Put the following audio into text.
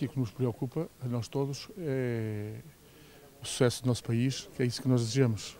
aqui que nos preocupa, a nós todos, é o sucesso do nosso país, que é isso que nós desejamos.